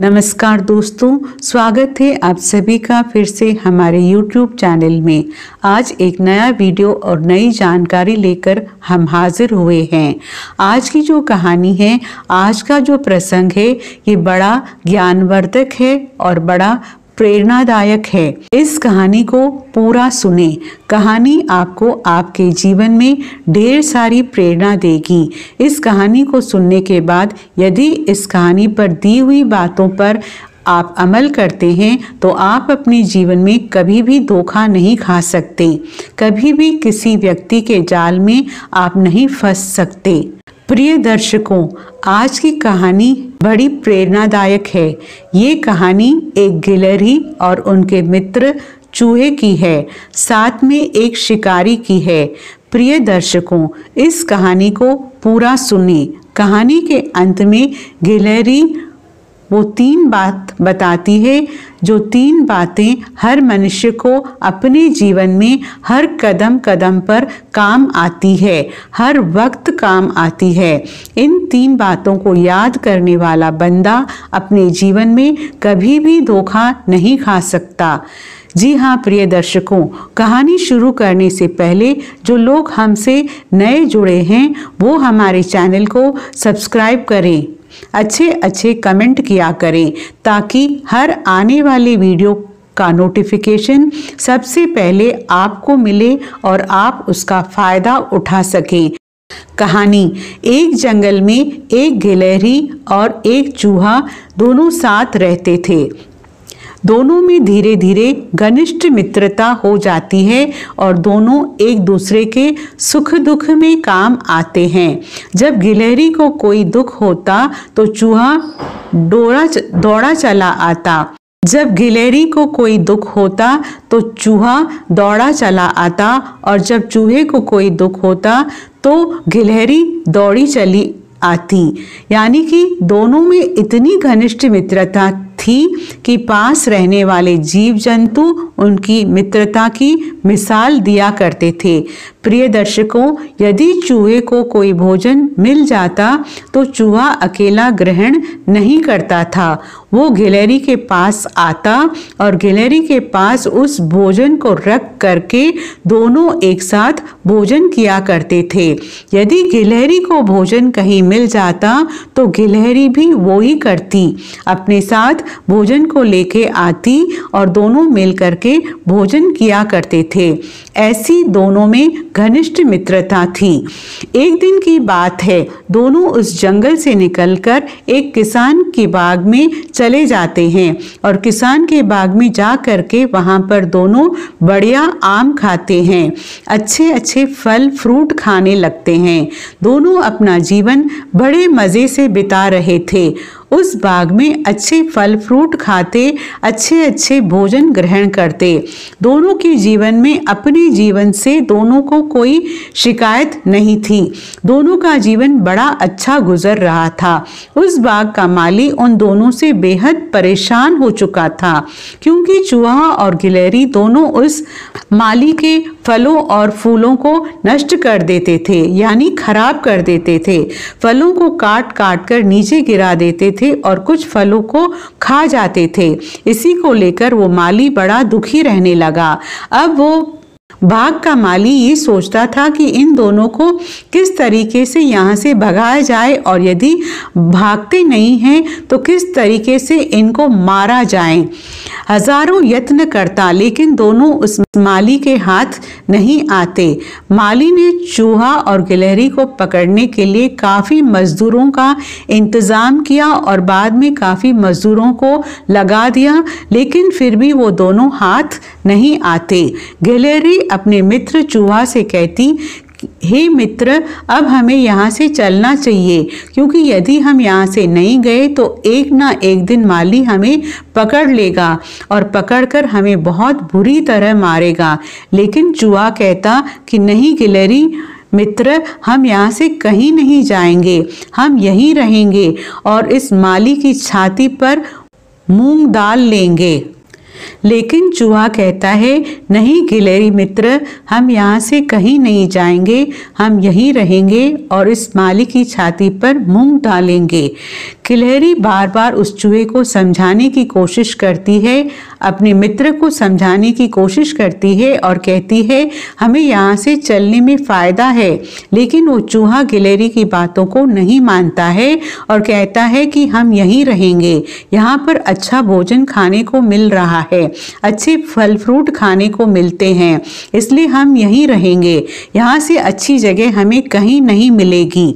नमस्कार दोस्तों, स्वागत है आप सभी का फिर से हमारे YouTube चैनल में। आज एक नया वीडियो और नई जानकारी लेकर हम हाजिर हुए हैं। आज की जो कहानी है, आज का जो प्रसंग है, ये बड़ा ज्ञानवर्धक है और बड़ा प्रेरणादायक है। इस कहानी को पूरा सुने। कहानी आपको आपके जीवन में ढेर सारी प्रेरणा देगी। इस कहानी को सुनने के बाद यदि इस कहानी पर दी हुई बातों पर आप अमल करते हैं तो आप अपने जीवन में कभी भी धोखा नहीं खा सकते। कभी भी किसी व्यक्ति के जाल में आप नहीं फंस सकते। प्रिय दर्शकों, आज की कहानी बड़ी प्रेरणादायक है। ये कहानी एक गिलहरी और उनके मित्र चूहे की है। साथ में एक शिकारी की है। प्रिय दर्शकों, इस कहानी को पूरा सुने। कहानी के अंत में गिलहरी वो तीन बात बताती है, जो तीन बातें हर मनुष्य को अपने जीवन में हर कदम कदम पर काम आती है, हर वक्त काम आती है। इन तीन बातों को याद करने वाला बंदा अपने जीवन में कभी भी धोखा नहीं खा सकता। जी हाँ प्रिय दर्शकों, कहानी शुरू करने से पहले जो लोग हमसे नए जुड़े हैं, वो हमारे चैनल को सब्सक्राइब करें। अच्छे अच्छे कमेंट किया करें, ताकि हर आने वाली वीडियो का नोटिफिकेशन सबसे पहले आपको मिले और आप उसका फ़ायदा उठा सकें। कहानी, एक जंगल में एक गिलहरी और एक चूहा दोनों साथ रहते थे। दोनों में धीरे धीरे घनिष्ठ मित्रता हो जाती है और दोनों एक दूसरे के सुख दुख में काम आते हैं। जब गिलहरी को कोई दुख होता तो चूहा डोरा दौड़ा चला आता। जब गिलहरी को कोई दुख होता तो चूहा दौड़ा चला आता और जब चूहे को कोई दुख होता तो गिलहरी दौड़ी चली आती। यानी कि दोनों में इतनी घनिष्ठ मित्रता थी कि पास रहने वाले जीव जंतु उनकी मित्रता की मिसाल दिया करते थे। प्रिय दर्शकों यदि चूहे को कोई भोजन मिल जाता तो चूहा अकेला ग्रहण नहीं करता था। वो गिलहरी के पास आता और गिलहरी के पास उस भोजन को रख करके दोनों एक साथ भोजन किया करते थे। यदि गिलहरी को भोजन कहीं मिल जाता तो गिलहरी भी वो ही करती। अपने साथ भोजन को लेके आती और दोनों मिल करके भोजन किया करते थे। ऐसी दोनों में घनिष्ठ मित्रता थी। एक दिन की बात है, दोनों उस जंगल से निकलकर एक किसान के बाग में चले जाते हैं और किसान के बाग में जा करके वहाँ पर दोनों बढ़िया आम खाते हैं अच्छे अच्छे फल, फ्रूट खाने लगते हैं। दोनों अपना जीवन बड़े मज़े से बिता रहे थे। उस बाग में अच्छे फल, फ्रूट खाते अच्छे अच्छे भोजन ग्रहण करते। दोनों के जीवन में अपने जीवन से दोनों को कोई शिकायत नहीं थी। दोनों का जीवन बड़ा अच्छा गुजर रहा था। उस बाग का माली उन दोनों से बेहद परेशान हो चुका था, क्योंकि चूहा और गिलहरी दोनों उस माली के फलों और फूलों को नष्ट कर देते थे, यानी खराब कर देते थे। फलों को काट काट कर नीचे गिरा देते थे और कुछ फलों को खा जाते थे। इसी को लेकर वो माली बड़ा दुखी रहने लगा। अब वो बाग का माली ये सोचता था कि इन दोनों को किस तरीके से यहाँ से भगाया जाए और यदि भागते नहीं हैं तो किस तरीके से इनको मारा जाए। हज़ारों यत्न करता, लेकिन दोनों उस माली के हाथ नहीं आते। माली ने चूहा और गिलहरी को पकड़ने के लिए काफ़ी मजदूरों का इंतज़ाम किया और बाद में काफ़ी मजदूरों को लगा दिया, लेकिन फिर भी वो दोनों हाथ नहीं आते। गिलहरी अपने मित्र चूहा से कहती, हे मित्र, अब हमें यहाँ से चलना चाहिए, क्योंकि यदि हम यहाँ से नहीं गए तो एक ना एक दिन माली हमें पकड़ लेगा और पकड़कर हमें बहुत बुरी तरह मारेगा। लेकिन चूहा कहता कि, नहीं गिलरी मित्र, हम यहाँ से कहीं नहीं जाएँगे, हम यहीं रहेंगे और इस माली की छाती पर मूंग डाल लेंगे। लेकिन चूहा कहता है, नहीं गिलेरी मित्र, हम यहाँ से कहीं नहीं जाएँगे। हम यहीं रहेंगे और इस माली की छाती पर मूंग डालेंगे। गिलहरी बार बार उस चूहे को समझाने की कोशिश करती है, अपने मित्र को समझाने की कोशिश करती है और कहती है, हमें यहाँ से चलने में फ़ायदा है। लेकिन वो चूहा गिलहरी की बातों को नहीं मानता है और कहता है कि हम यहीं रहेंगे। यहाँ पर अच्छा भोजन खाने को मिल रहा है। अच्छे फल फ्रूट खाने को मिलते हैं। इसलिए हम यहीं रहेंगे। यहाँ से अच्छी जगह हमें कहीं नहीं मिलेगी।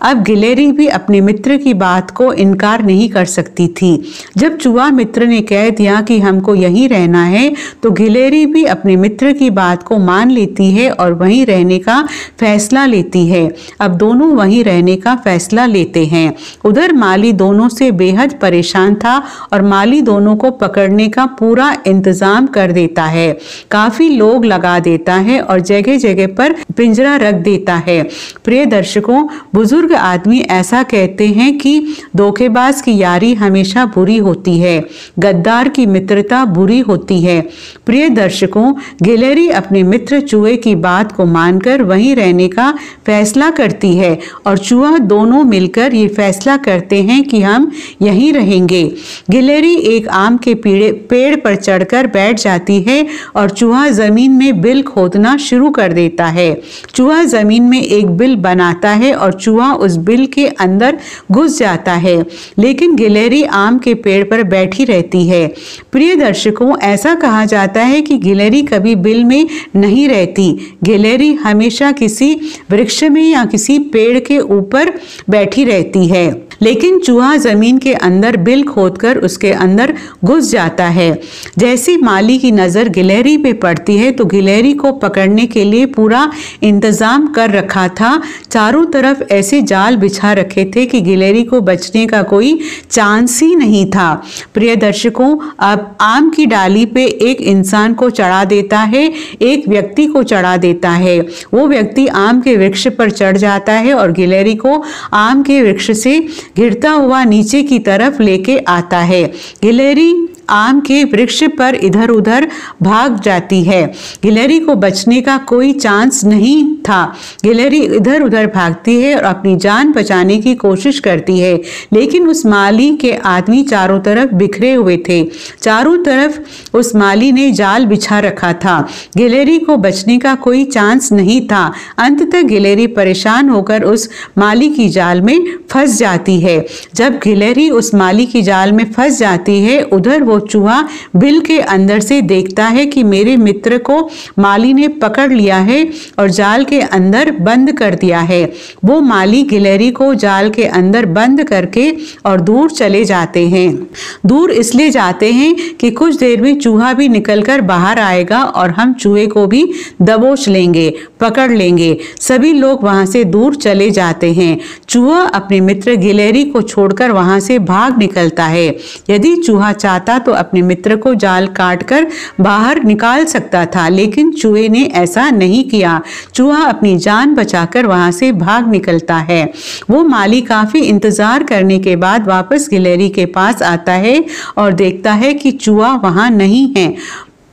अब गिलेरी भी अपने मित्र की बात को इनकार नहीं कर सकती थी। जब चूहा मित्र ने कह दिया कि हमको यहीं रहना है तो गिलेरी भी अपने मित्र की बात को मान लेती है और वहीं रहने का फैसला लेती है। अब दोनों वहीं रहने का फैसला लेते हैं। उधर माली दोनों से बेहद परेशान था और माली दोनों को पकड़ने का पूरा इंतज़ाम कर देता है। काफ़ी लोग लगा देता है और जगह जगह पर पिंजरा रख देता है। प्रिय दर्शकों बुज़ुर्ग बुज़ुर्ग आदमी ऐसा कहते हैं कि धोखेबाज की यारी हमेशा बुरी होती है, गद्दार की मित्रता बुरी होती है। प्रिय दर्शकों गिलेरी अपने मित्र चूहे की बात को मानकर वहीं रहने का फैसला करती है और चूहा दोनों मिलकर ये फैसला करते हैं कि हम यहीं रहेंगे। गिलेरी एक आम के पेड़ पेड़ पर चढ़कर बैठ जाती है और चूहा ज़मीन में बिल खोदना शुरू कर देता है। चूहा ज़मीन में एक बिल बनाता है और चूहा उस बिल के अंदर घुस जाता है। लेकिन गिलेरी आम के पेड़ पर बैठी रहती है। प्रिय दर्शकों, ऐसा कहा जाता है कि गिलेरी कभी बिल में नहीं रहती। गिलेरी हमेशा किसी वृक्ष में या किसी पेड़ के ऊपर बैठी रहती है। लेकिन चूहा ज़मीन के अंदर बिल खोदकर उसके अंदर घुस जाता है। जैसे माली की नज़र गिलहरी पे पड़ती है तो गिलहरी को पकड़ने के लिए पूरा इंतज़ाम कर रखा था। चारों तरफ़ ऐसे जाल बिछा रखे थे कि गिलहरी को बचने का कोई चांस ही नहीं था। प्रिय दर्शकों, अब आम की डाली पे एक इंसान को चढ़ा देता है, एक व्यक्ति को चढ़ा देता है। वो व्यक्ति आम के वृक्ष पर चढ़ जाता है और गिलहरी को आम के वृक्ष से गिरता हुआ नीचे की तरफ़ लेके आता है। गिलहरी आम के वृक्ष पर इधर उधर भाग जाती है। गिलहरी को बचने का कोई चांस नहीं था। गिलहरी इधर उधर भागती है और अपनी जान बचाने की कोशिश करती है, लेकिन उस माली के आदमी चारों तरफ़ बिखरे हुए थे। चारों तरफ़ उस माली ने जाल बिछा रखा था। गिलहरी को बचने का कोई चांस नहीं था। अंत तक गिलहरी परेशान होकर उस माली की जाल में फंस जाती है। जब गिलहरी उस माली की जाल में फंस जाती है, उधर वो चूहा बिल के अंदर से देखता है कि मेरे मित्र को माली ने पकड़ लिया है और जाल के अंदर बंद कर दिया है। वो माली गिलहरी को जाल के अंदर बंद करके और दूर चले जाते हैं। दूर इसलिए जाते हैं कि कुछ देर में चूहा भी निकलकर बाहर आएगा और हम चूहे को भी दबोच लेंगे, पकड़ लेंगे। सभी लोग वहाँ से दूर चले जाते हैं। चूहा अपने मित्र गिलहरी को छोड़कर वहाँ से भाग निकलता है। यदि चूहा चाहता तो अपने मित्र को जाल काटकर बाहर निकाल सकता था, लेकिन चूहे ने ऐसा नहीं किया। चूहा अपनी जान बचाकर वहाँ से भाग निकलता है। वो माली काफ़ी इंतज़ार करने के बाद वापस गिलहरी के पास आता है और देखता है कि चूहा वहाँ नहीं है।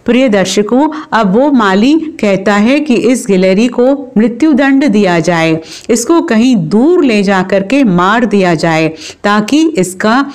प्रिय दर्शकों, अब वो माली कहता है कि इस गिलहरी को मृत्युदंड दिया जाए। इसको कहीं दूर ले जाकर के मार दिया जाए, ताकि इसका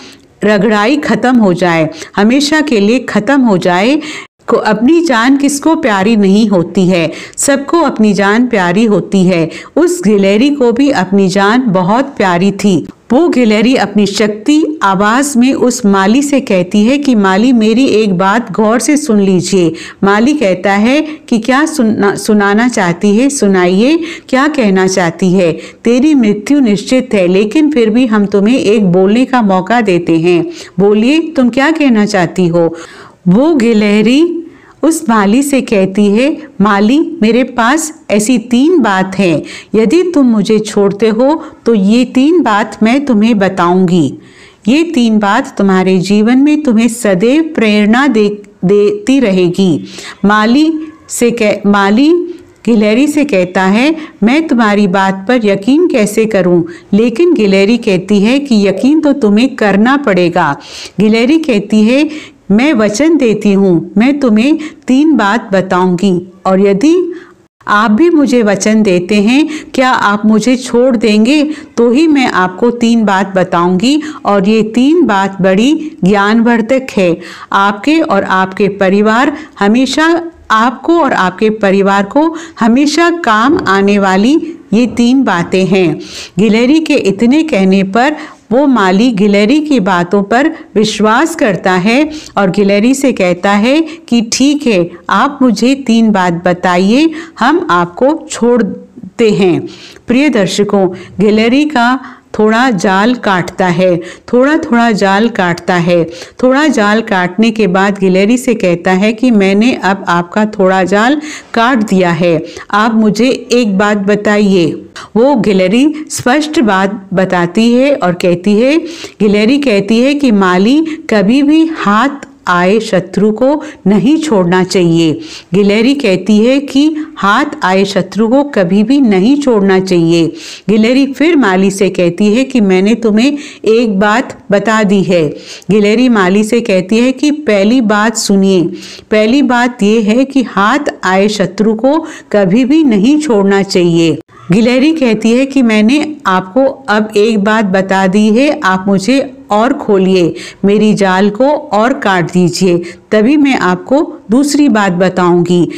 रगड़ाई खत्म हो जाए, हमेशा के लिए खत्म हो जाए, को अपनी जान किसको प्यारी नहीं होती है? सबको अपनी जान प्यारी होती है। उस गिलेरी को भी अपनी जान बहुत प्यारी थी। वो गिलहरी अपनी शक्ति आवाज़ में उस माली से कहती है कि, माली, मेरी एक बात गौर से सुन लीजिए माली कहता है कि, क्या सुनना, सुनाना चाहती है? सुनाइए। क्या कहना चाहती है? तेरी मृत्यु निश्चित है, लेकिन फिर भी हम तुम्हें एक बोलने का मौका देते हैं। बोलिए, तुम क्या कहना चाहती हो? वो गिलहरी उस माली से कहती है, माली, मेरे पास ऐसी तीन बात है। यदि तुम मुझे छोड़ते हो तो ये तीन बात मैं तुम्हें बताऊँगी। ये तीन बात तुम्हारे जीवन में तुम्हें सदैव प्रेरणा दे, देती रहेगी। माली से कह, माली गिलहरी से कहता है, मैं तुम्हारी बात पर यकीन कैसे करूँ? लेकिन गिलहरी कहती है कि यकीन तो तुम्हें करना पड़ेगा। गिलहरी कहती है मैं वचन देती हूँ, मैं तुम्हें तीन बात बताऊँगी। और यदि आप भी मुझे वचन देते हैं, क्या आप मुझे छोड़ देंगे? तो ही मैं आपको तीन बात बताऊँगी। और ये तीन बात बड़ी ज्ञानवर्धक है। आपके और आपके परिवार हमेशा आपको और आपके परिवार को हमेशा काम आने वाली ये तीन बातें हैं। गिलेरी के इतने कहने पर वो माली गिलेरी की बातों पर विश्वास करता है और गिलेरी से कहता है कि ठीक है, आप मुझे तीन बात बताइए, हम आपको छोड़ते हैं। प्रिय दर्शकों गिलेरी का थोड़ा जाल काटता है, थोड़ा थोड़ा जाल काटता है। थोड़ा जाल काटने के बाद गिलेरी से कहता है कि मैंने अब आपका थोड़ा जाल काट दिया है, आप मुझे एक बात बताइए। वो गिलेरी स्पष्ट बात बताती है और कहती है गिलेरी कहती है कि माली कभी भी हाथ आए शत्रु को नहीं छोड़ना चाहिए। गिलेरी कहती है कि हाथ आए शत्रु को कभी भी नहीं छोड़ना चाहिए। गिलेरी फिर माली से कहती है कि मैंने तुम्हें एक बात बता दी है। गिलेरी माली से कहती है कि पहली बात सुनिए। पहली बात यह है कि हाथ आए शत्रु को कभी भी नहीं छोड़ना चाहिए। गिलेरी कहती है कि मैंने आपको अब एक बात बता दी है। आप मुझे और खोलिए। मेरी जाल को और काट दीजिए, तभी मैं आपको दूसरी बात बताऊँगी।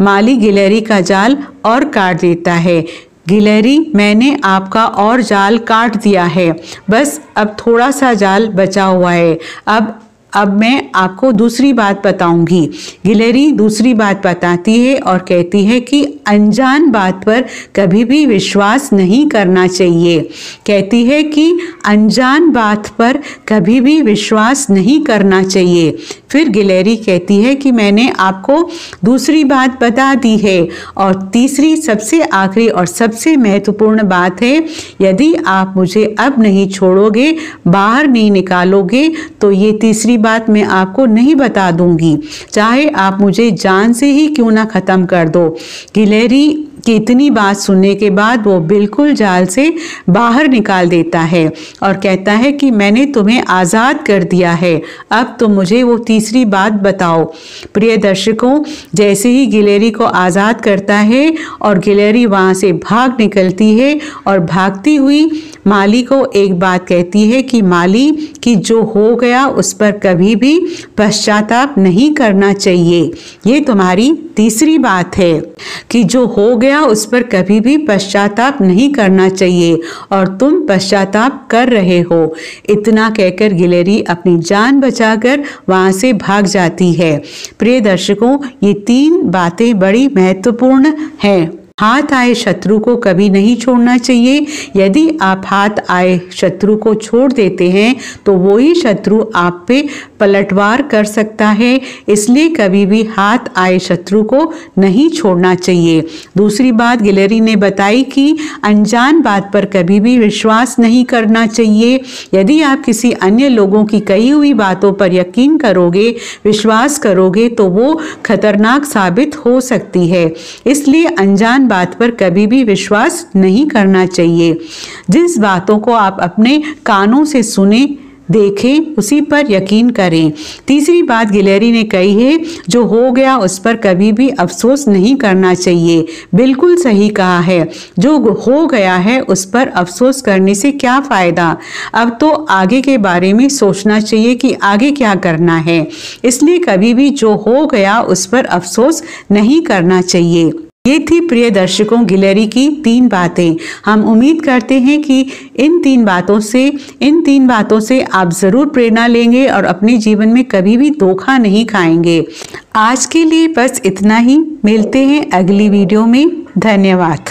माली गिलहरी का जाल और काट देता है। गिलहरी, मैंने आपका और जाल काट दिया है। बस, अब थोड़ा सा जाल बचा हुआ है। अब अब मैं आपको दूसरी बात बताऊँगी। गिलेरी दूसरी बात बताती है और कहती है कि अनजान बात पर कभी भी विश्वास नहीं करना चाहिए। कहती है कि अनजान बात पर कभी भी विश्वास नहीं करना चाहिए। फिर गिलेरी कहती है कि मैंने आपको दूसरी बात बता दी है और तीसरी सबसे आखिरी और सबसे महत्वपूर्ण बात है, यदि आप मुझे अब नहीं छोड़ोगे, बाहर नहीं निकालोगे तो ये तीसरी बात मैं आपको नहीं बता दूँगी। चाहे आप मुझे जान से ही क्यों ना ख़त्म कर दो। गिलेरी कि इतनी बात सुनने के बाद वो बिल्कुल जाल से बाहर निकाल देता है और कहता है कि मैंने तुम्हें आज़ाद कर दिया है। अब तो मुझे वो तीसरी बात बताओ। प्रिय दर्शकों, जैसे ही गिलेरी को आज़ाद करता है और गिलेरी वहाँ से भाग निकलती है और भागती हुई माली को एक बात कहती है कि माली, कि जो हो गया उस पर कभी भी पश्चाताप नहीं करना चाहिए। ये तुम्हारी तीसरी बात है कि जो हो गया उस पर कभी भी पश्चाताप नहीं करना चाहिए और तुम पश्चाताप कर रहे हो। इतना कहकर गिलेरी अपनी जान बचाकर वहाँ से भाग जाती है। प्रिय दर्शकों, ये तीन बातें बड़ी महत्वपूर्ण हैं। हाथ आए शत्रु को कभी नहीं छोड़ना चाहिए। यदि आप हाथ आए शत्रु को छोड़ देते हैं तो वही शत्रु आप पे पलटवार कर सकता है। इसलिए कभी भी हाथ आए शत्रु को नहीं छोड़ना चाहिए। दूसरी बात गिलेरी ने बताई कि अनजान बात पर कभी भी विश्वास नहीं करना चाहिए। यदि आप किसी अन्य लोगों की कही हुई बातों पर यकीन करोगे, विश्वास करोगे तो वो खतरनाक साबित हो सकती है। इसलिए बात पर कभी भी विश्वास नहीं करना चाहिए। जिस बातों को आप अपने कानों से सुने, देखें, उसी पर यकीन करें। तीसरी बात गिलेरी ने कही है, जो हो गया उस पर कभी भी अफसोस नहीं करना चाहिए। बिल्कुल सही कहा है, जो हो गया है उस पर अफसोस करने से क्या फ़ायदा? अब तो आगे के बारे में सोचना चाहिए कि आगे क्या करना है। इसलिए कभी भी जो हो गया उस पर अफसोस नहीं करना चाहिए। ये थी प्रिय दर्शकों गिलेरी की तीन बातें। हम उम्मीद करते हैं कि इन तीन बातों से, इन तीन बातों से आप ज़रूर प्रेरणा लेंगे और अपने जीवन में कभी भी धोखा नहीं खाएँगे। आज के लिए बस इतना ही। मिलते हैं अगली वीडियो में। धन्यवाद।